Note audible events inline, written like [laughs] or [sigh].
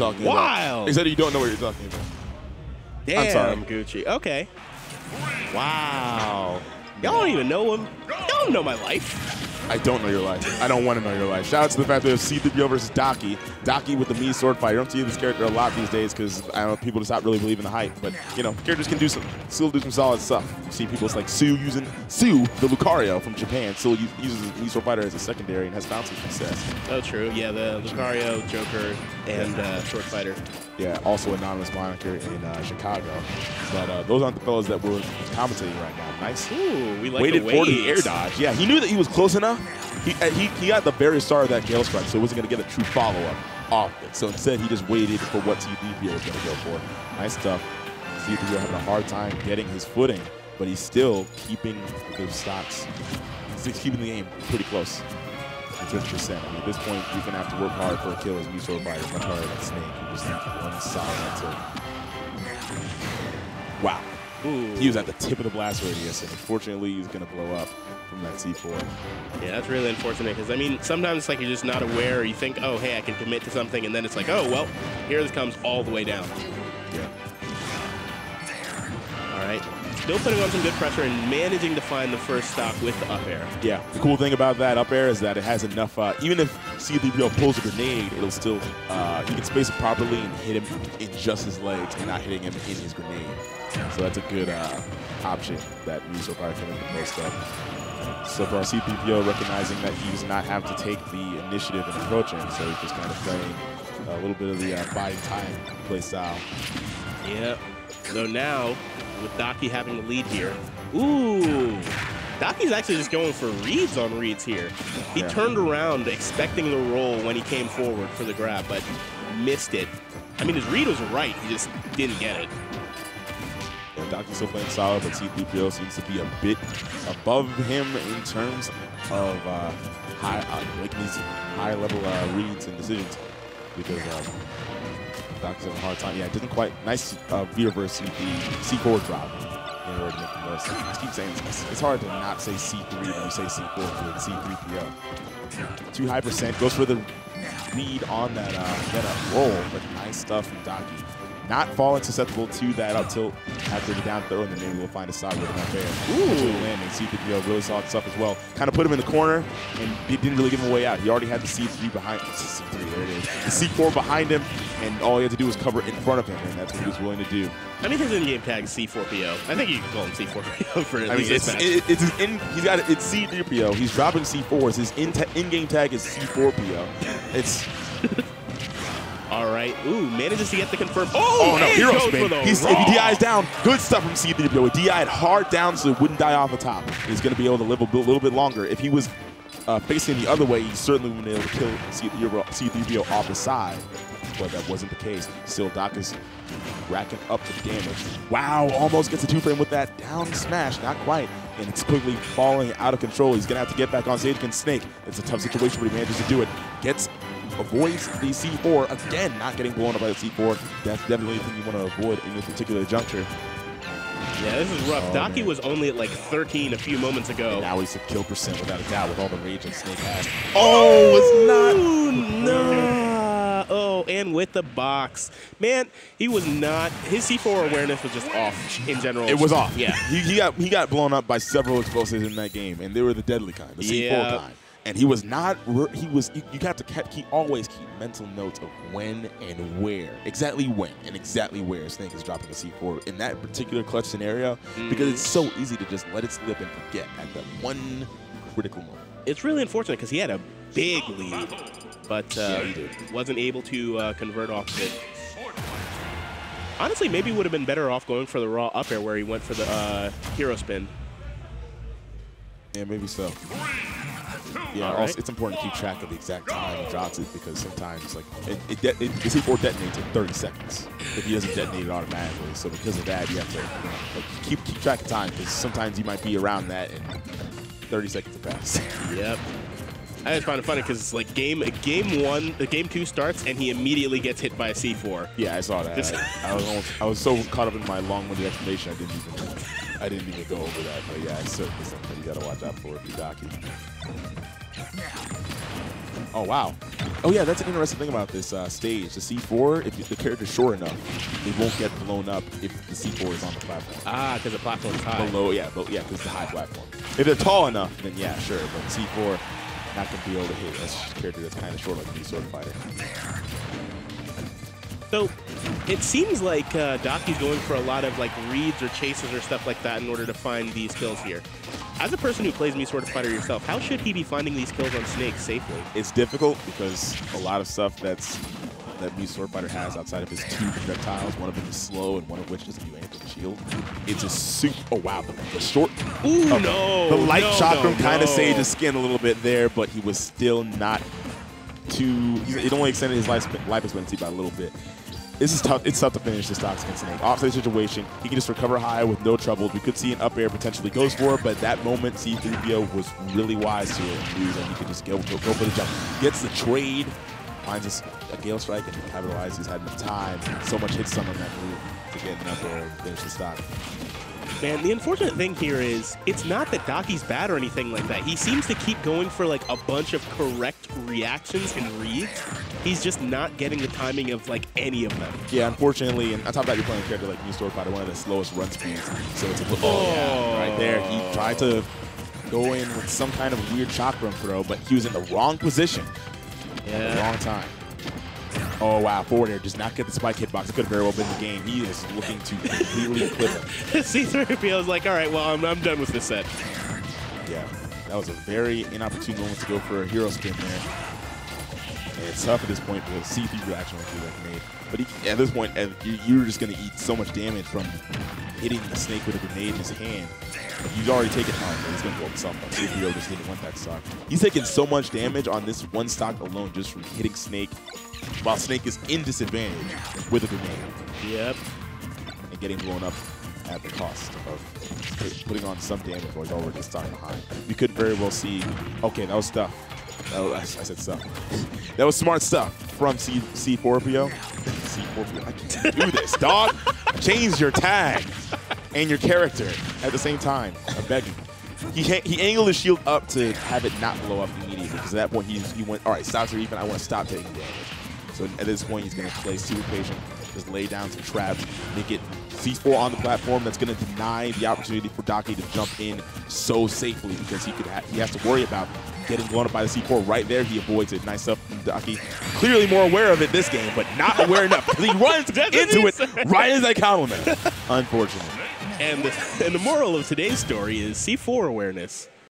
talking Wild. about. Except you don't know what you're talking about. Damn, I'm sorry. I'm Gucci. Okay. Wow. Y'all don't even know him. Y'all don't know my life. I don't know your life. I don't want to know your life. Shout out to the fact that we have C3PO versus Docky. Docky with the Mii sword fight. You don't see this character a lot these days because I don't know people just not really believe in the hype. But you know, characters can do some, still do some solid stuff. You see people like Sue using Sue, the Lucario from Japan, still uses the Mii sword fighter as a secondary and has bouncing success. Oh, true. Yeah, the Lucario, Joker, and uh, Sword Fighter. Yeah, also anonymous moniker in uh, Chicago. But uh, those aren't the fellas that we're commentating right now. Nice. Ooh, we like waited the for the air dodge. Yeah, he knew that he was close enough. He, he, he got the very start of that Gale Strike, so he wasn't going to get a true follow-up off it. So instead, he just waited for what C3PO was going to go for. Nice stuff. C3PO having a hard time getting his footing, but he's still keeping those stocks. He's keeping the game pretty close. 50%. I mean, at this point, you're going to have to work hard for a kill as Muso fighter, much harder than Snake, who just needs one solid until. Wow. Ooh. He was at the tip of the blast radius, and unfortunately, he's going to blow up from that C4. Yeah, that's really unfortunate because I mean, sometimes it's like you're just not aware. Or you think, oh, hey, I can commit to something, and then it's like, oh, well, here this comes all the way down. Yeah. There. All right, still putting on some good pressure and managing to find the first stock with the up air. Yeah. The cool thing about that up air is that it has enough. Uh, even if C3PO pulls a grenade, it'll still uh, he can space it properly and hit him in just his legs and not hitting him in his grenade. So that's a good uh, option that Muso probably can make the most of. So far, C3PO recognizing that he does not have to take the initiative and approach him, so he's just kind of playing a little bit of the uh, buying time play style. Yeah. So now, with Docky having the lead here, ooh, Docky's actually just going for reads on reads here. He Yeah. turned around expecting the roll when he came forward for the grab, but missed it. I mean, his read was right. He just didn't get it. Yeah, Docky's still playing solid, but C3PO seems to be a bit above him in terms of uh, high, uh, making these high level uh, reads and decisions because um, Docky's having a hard time. Yeah, it didn't quite nice uh, versus the C4 drop in order to make the most. I keep saying this. It's hard to not say C3 when you say C4 for C3PO. Too high percent goes for the lead on that uh, that uh, roll, but nice stuff from Docky. Not falling susceptible to that up tilt after the down throw, and then maybe we'll find a side with him up there. Ooh, landing. C3PO really solid stuff as well. Kind of put him in the corner, and didn't really give him a way out. He already had the C3 behind [laughs] C3, there it is. The C4 behind him, and all he had to do was cover in front of him, and that's what he was willing to do. I mean, his in-game tag is C4PO. I think you can call him C4PO [laughs] for at I least mean, this it's, it, it's his in, he's got it's C3PO. He's dropping C4s. His in in-game tag is C4PO. It's [laughs] All right. Ooh, manages to get the confirm. Oh, Oh no, hero spin. He's, if he DI's down, good stuff from C3PO. He DI'd hard down so it wouldn't die off the top. He's going to be able to live a little bit longer. If he was uh, facing the other way, he certainly wouldn't be able to kill C3PO C3PO off the side. But that wasn't the case. Still, Doc is racking up the damage. Wow, almost gets a two-frame with that down smash. Not quite. And it's quickly falling out of control. He's going to have to get back on stage against Snake. It's a tough situation, but he manages to do it. Gets avoids the C4 again, not getting blown up by the C4. That's definitely the thing you want to avoid in this particular juncture. Yeah, this is rough. Oh, Docky man. was only at like 13 a few moments ago. Now he's a kill percent without a doubt with all the rage that Snake has. Oh, oh it's not. No. [laughs] Oh, and with the box. Man, he was not. His C4 awareness was just off in general. It was off. Yeah. he, he got he got blown up by several explosives in that game, and they were the deadly kind, the C4 Yeah. kind. And he was not. re- He was. You, you got to keep, keep always keep mental notes of when and where, exactly when and exactly where Snake is dropping a C4 in that particular clutch scenario, because it's so easy to just let it slip and forget at that one critical moment. It's really unfortunate because he had a big lead, but uh, Yeah, he did. wasn't able to uh, convert off of it. Honestly, maybe would have been better off going for the raw up air where he went for the uh, hero spin. Yeah, maybe so. Yeah, All also, it's important to keep track of the exact time he drops it because sometimes like it, it, de- it the C4 detonates in 30 seconds if he doesn't detonate it automatically. So because of that, you have to you know, like, keep keep track of time because sometimes you might be around that and 30 seconds have passed. [laughs] Yep. I just find it funny because it's like game game one, the game two starts and he immediately gets hit by a C4. yeah, I saw that. I, I was almost, I was so caught up in my long-winded explanation, I didn't even I didn't even go over that. But yeah, it's certainly something you got to watch out for if you're Docky. Oh wow, Oh yeah, that's an interesting thing about this uh, stage. The C4, if the character's short enough, it won't get blown up if the C4 is on the platform. Ah, because the platform's high. Below, yeah, but yeah, because it's a high platform. If they're tall enough, then yeah, sure. But C4, not going to be able to hit a character that's kind of short like a sword fighter. So it seems like uh, Docky's going for a lot of like reads or chases or stuff like that in order to find these kills here. As a person who plays Mii Sword Fighter yourself, how should he be finding these kills on Snake safely? It's difficult because a lot of stuff that's that Mii Sword Fighter has outside of his two projectiles, one of them is slow and one of which doesn't do anything shield. It's just super. Oh wow, the, the short. Ooh, okay. no. The light no, chakram no, kind of no. saved his skin a little bit there, but he was still not too. It only extended his life, life expectancy by a little bit. This is tough. It's tough to finish this stocks against Snake. Offside situation, he can just recover high with no troubles. We could see an up air potentially goes for it, but that moment, C3PO was really wise to it. He could just go, go, for the jump. Gets the trade, finds a, a Gale Strike, and capitalizes. He's had enough time. So much hits on that move to get an up air and finish the stock. Man, the unfortunate thing here is it's not that Docky's bad or anything like that. He seems to keep going for like a bunch of correct reactions and reads. He's just not getting the timing of like any of them. Yeah, unfortunately, and on top of that, you're playing a character like Mii Sword Fighter, one of the slowest run speeds. So it's a oh, yeah, right there. He tried to go in with some kind of weird chakram throw, but he was in the wrong position Yeah. at the wrong time. Oh, wow. Forward air does not get the spike hitbox. It could have very well been the game. He is looking to completely clip him. [laughs] C3PO is like, all right, well, I'm, I'm done with this set. Yeah, that was a very inopportune moment to go for a hero spin there. And it's tough at this point because C3 reaction was like made. But he, at this point, you- you're just going to eat so much damage from hitting the snake with a grenade in his hand. He's already taken harm, but he's going to go himself. But C3PO just didn't want that stock. He's taking so much damage on this one stock alone just from hitting Snake, while Snake is in disadvantage with a grenade Yep. and getting blown up at the cost of putting on some damage while he's already stuck behind. You could very well see, okay, that was stuff. Oh, that was, I said stuff. [laughs] that was smart stuff from C, C4PO. [laughs] C4PO. I can't do this, dog. Change your tag and your character at the same time. I beg you. He, he angled his shield up to have it not blow up immediately because at that point he's, he went, all right, stocks are even. I want to stop taking damage. So at this point, he's going to play super patient, just lay down some traps, make it C4 on the platform. That's going to deny the opportunity for Docky to jump in so safely because he could ha- he has to worry about getting blown up by the C4 right there. He avoids it. Nice stuff from Docky. Clearly more aware of it this game, but not aware enough because he runs [laughs] into it right as I compliment. [laughs] Unfortunately. And the, and the moral of today's story is C4 awareness.